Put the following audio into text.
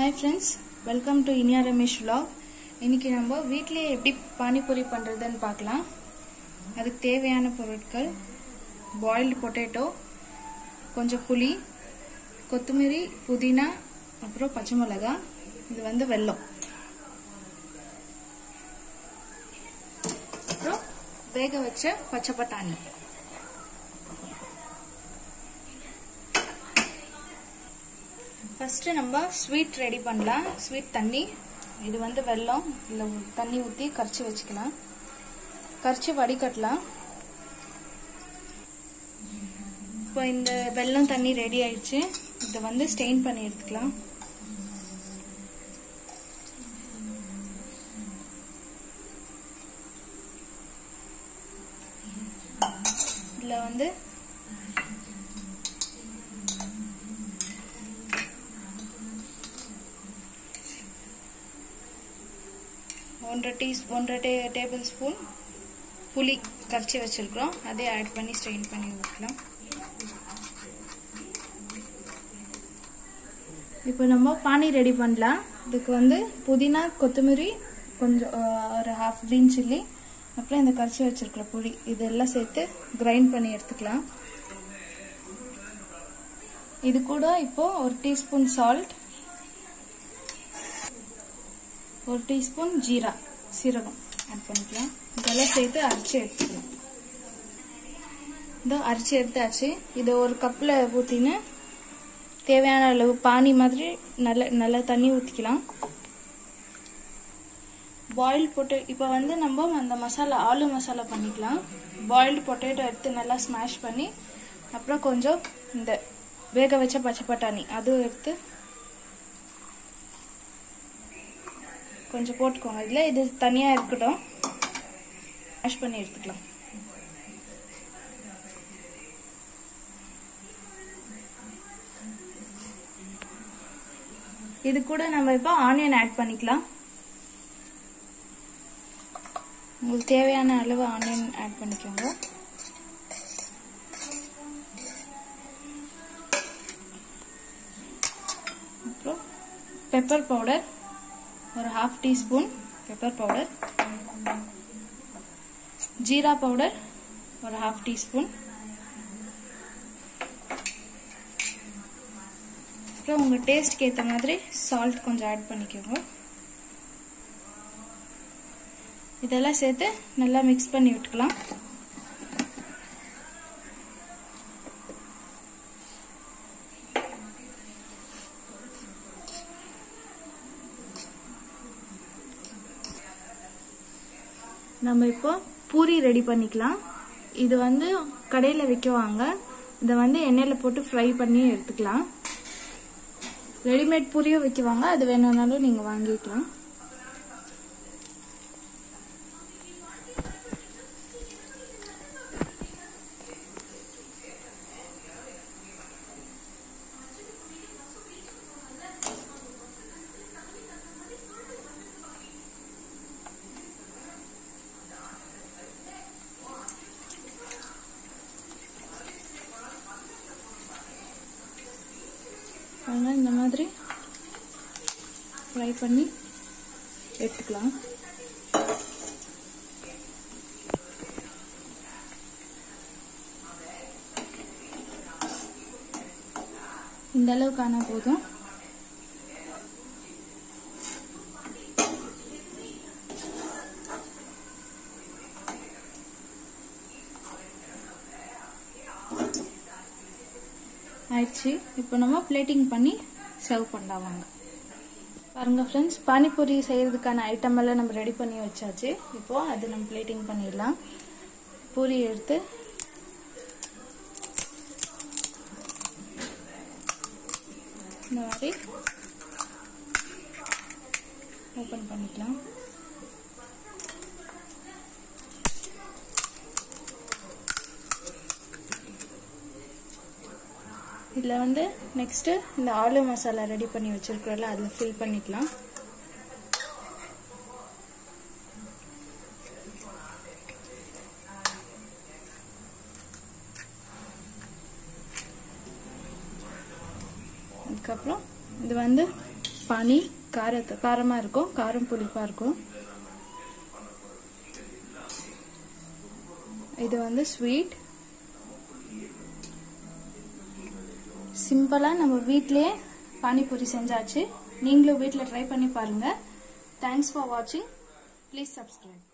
Hi friends welcome to Iniya Ramesh vlog இன்னைக்கு நம்ம வீட்டிலேயே எப்படி பானிபூரி பண்ணுறதுன்னு பார்க்கலாம். அதுக்கு தேவையான பொருட்கள் பாயில்டு பொட்டேட்டோ கொஞ்சம் புளி கொத்தமல்லி புதினா அப்புறம் பச்சை மிளகாய் இது வந்து வெல்லம். அப்புறம் வேக வச்ச பச்சை பட்டாணி. ஃபர்ஸ்ட் நம்ம ஸ்வீட் ரெடி பண்ணலாம். ஸ்வீட் தண்ணி. இது வந்து வெல்லம். இல்லை தண்ணி ஊற்றி கரைச்சி வச்சுக்கலாம். கரைச்சி வடிகட்டலாம். இப்போ இந்த வெல்லம் தண்ணி ரெடி ஆயிடுச்சு. இதை வந்து ஸ்டெயின் பண்ணி எடுத்துக்கலாம். இதில் வந்து ஒன்றரை டீ ஒன்றரை டே டேபிள் ஸ்பூன் புளி கரைச்சி வச்சிருக்கிறோம். அதே ஆட் பண்ணி ஸ்ட்ரெயின் பண்ணி ஊற்றலாம். இப்போ நம்ம பானி ரெடி பண்ணலாம். இதுக்கு வந்து புதினா கொத்தமல்லி கொஞ்சம் ஒரு ஹாஃப் க்ரீன் சில்லி அப்புறம் இந்த கரைச்சி வச்சிருக்கிற புளி இதெல்லாம் சேர்த்து கிரைண்ட் பண்ணி எடுத்துக்கலாம். இது கூட இப்போ ஒரு டீஸ்பூன் சால்ட் ஒரு டீஸ்பூன் ஜீரா சீரகம் ஆட் பண்ணிக்கலாம். இதெல்லாம் சேர்த்து அரைச்சி எடுத்துக்கலாம். இதோ அரைச்சி எடுத்தாச்சு. இதை ஒரு கப்பில் ஊற்றின்னு தேவையான அளவு பானி மாதிரி நல்ல நல்லா தண்ணி ஊற்றிக்கலாம் பாயில் பொட்டே இப்போ வந்து நம்ம அந்த மசாலா ஆலு மசாலா பண்ணிக்கலாம். பாயில்டு பொட்டேட்டோ எடுத்து நல்லா ஸ்மாஷ் பண்ணி அப்புறம் கொஞ்சம் இந்த வேக வச்ச பச்சை பட்டாணி அதுவும் எடுத்து கொஞ்சம் போட்டுக்கோங்க. இதில் இது தனியாக இருக்கட்டும். வாஷ் பண்ணி எடுத்துக்கலாம். இது கூட நம்ம இப்போ ஆனியன் ஆட் பண்ணிக்கலாம். உங்களுக்கு தேவையான அளவு ஆனியன் ஆட் பண்ணிக்கோங்க. அப்புறம் பெப்பர் பவுடர் ஒரு half teaspoon pepper powder jeera powder ஒரு ஹாஃப் டீஸ்பூன் அப்புறம் உங்கள் டேஸ்ட்க்கு ஏற்ற மாதிரி சால்ட் கொஞ்சம் ஆட் பண்ணிக்கோங்க. இதெல்லாம் சேர்த்து நல்லா மிக்ஸ் பண்ணி விட்டுக்கலாம். நம்ம இப்போ பூரி ரெடி பண்ணிக்கலாம். இது வந்து கடையில் விற்குவாங்க இதை வந்து எண்ணெயில் போட்டு ஃப்ரை பண்ணி எடுத்துக்கலாம். ரெடிமேட் பூரியும் விற்குவாங்க அது வேணும்னாலும் நீங்கள் வாங்கிக்கலாம். அதனால் இந்த மாதிரி ஃப்ரை பண்ணி எடுத்துக்கலாம். இந்த அளவுக்கு ஆனால் போதும். ஆயிடுச்சு. இப்போ நம்ம பிளேட்டிங் பண்ணி சர்வ் பண்ணலாம் பாருங்க ஃப்ரெண்ட்ஸ் பானிபூரி செய்கிறதுக்கான ஐட்டம் எல்லாம் நம்ம ரெடி பண்ணி வச்சாச்சு. இப்போ அது நம்ம பிளேட்டிங் பண்ணிடலாம். பூரி எடுத்து இந்த மாதிரி ஓப்பன் பண்ணிக்கலாம். இதில் வந்து நெக்ஸ்ட்டு இந்த ஆலு மசாலா ரெடி பண்ணி வச்சுருக்கிறோம்ல அதில் ஃபில் பண்ணிக்கலாம். அதுக்கப்புறம் இது வந்து பனி காரத்து காரமாக இருக்கும் காரம் புளிப்பாக இருக்கும். இது வந்து ஸ்வீட் சிம்பிளாக நம்ம வீட்டிலேயே பானிபூரி செஞ்சாச்சு. நீங்களும் வீட்டில் ட்ரை பண்ணி பாருங்கள் தேங்க்ஸ் ஃபார் வாட்சிங் ப்ளீஸ் சப்ஸ்கிரைப்